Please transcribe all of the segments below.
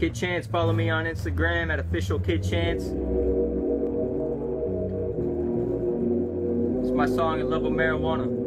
Kid Chance, follow me on Instagram at official Kid Chance. It's my song, I Love of Marijuana.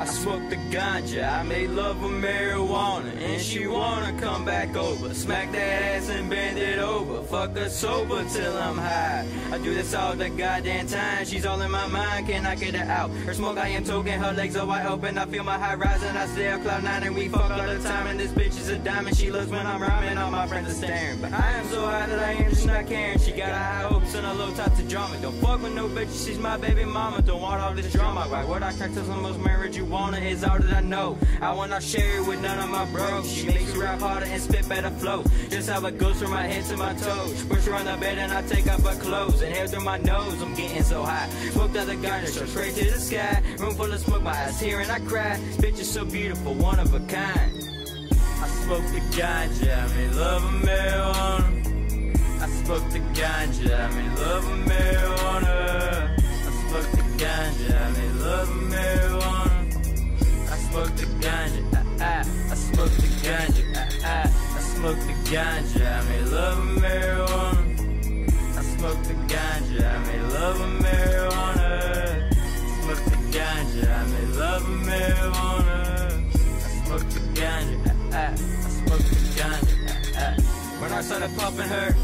I smoked the ganja, I made love with marijuana, and she wanna come back over. Smack that ass and bend it over. Fuck her sober till I'm high. I do this all the goddamn time. She's all in my mind, can I get her out? Her smoke, I am token, her legs are wide open. I feel my high rising, I stay up cloud nine, and we fuck all the time. And this bitch is a diamond. She loves when I'm rhyming, all my friends are staring. But I am so high that I am just not caring. She got a high hopes and a low top to drama. Don't fuck with no bitch, she's my baby mama. Don't want all this drama. Right? What I crack till almost married you wanna is all that I know. I wanna share it with none of my bros. She makes me rap harder and spit better flow. Just how it goes from my head to my toes. Push her on the bed and I take off her clothes. And hair through my nose, I'm getting so high. Smoked out the garden, so straight to the sky. Room full of smoke, my eyes here and I cry. Bitch is so beautiful, one of a kind. I smoke the ganja, I made love of marijuana. I smoke the ganja, I made love of marijuana. Ganja, ah, ah. I smoke the ganja, I made love marijuana. I smoke the ganja, I made love marijuana. I smoke the ganja, I made love marijuana. I smoke the ganja, ah, ah. I smoke the ganja, ah, ah. When I started pumping her,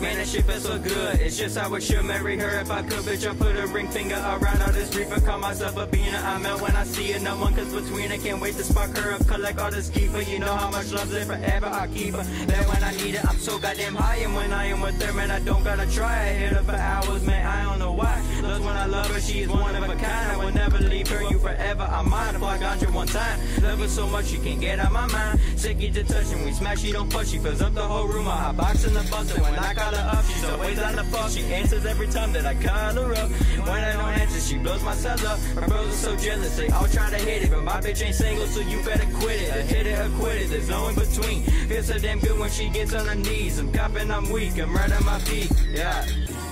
man, that shit felt so good. It's just how I should marry her if I could, bitch. I put a ring finger around all this reefer. Call myself a beaner. I'm when I see it. No one between. I can't wait to spark her up, collect all this keeper. You know how much love live forever. I keep her there when I need it. I'm so goddamn high, and when I am with her, man, I don't gotta try. I hit her for hours, man. I don't know why. Loves when I love her. She is one of a kind. I will never leave her. You forever. I'm mine. If I got you one time, love her so much she can't get out my mind. Sick you to touch and we smash. She don't fuck. She fills up the whole room. I box in the bus, and when I call her up, she's always on the phone. She answers every time that I call her up. When I don't answer, she blows my cell up. My bros are so jealous, they all try to hit it, but my bitch ain't single, so you better quit it. I hit it or quit it. There's no in between. Feels so damn good when she gets on her knees. I'm copping, I'm weak. I'm right on my feet. Yeah.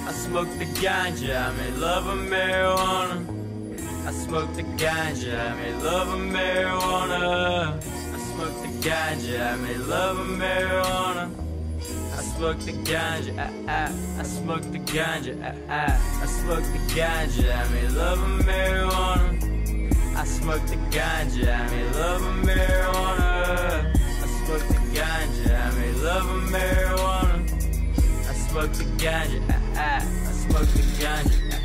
I smoke the ganja, I made love of marijuana. I smoke the ganja, I made love of marijuana. I smoke the ganja, I made love of marijuana. I smoke the ganja, ah, ah. I smoke the ganja, ah, ah. I smoke the ganja, I made love of marijuana. I smoke the ganja, I made love of marijuana. I smoke the ganja, I made love of marijuana. I smoke the ganja, ah, ah. I smoke the ganja, ah.